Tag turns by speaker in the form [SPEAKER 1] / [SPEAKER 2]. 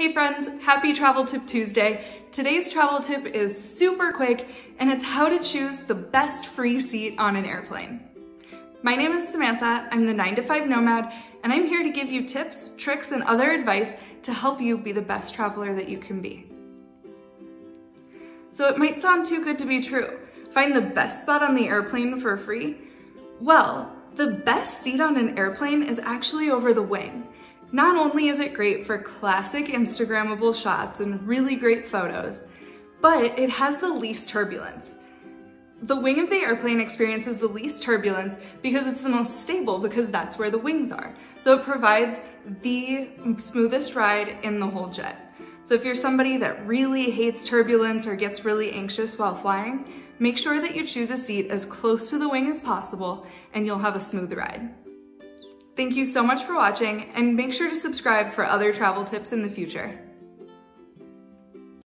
[SPEAKER 1] Hey friends, happy Travel Tip Tuesday. Today's travel tip is super quick and it's how to choose the best free seat on an airplane. My name is Samantha, I'm the 9 to 5 Nomad, and I'm here to give you tips, tricks, and other advice to help you be the best traveler that you can be. So it might sound too good to be true. Find the best spot on the airplane for free? Well, the best seat on an airplane is actually over the wing. Not only is it great for classic Instagrammable shots and really great photos, but it has the least turbulence. The wing of the airplane experiences the least turbulence because it's the most stable because that's where the wings are. So it provides the smoothest ride in the whole jet. So if you're somebody that really hates turbulence or gets really anxious while flying, make sure that you choose a seat as close to the wing as possible and you'll have a smooth ride. Thank you so much for watching and make sure to subscribe for other travel tips in the future.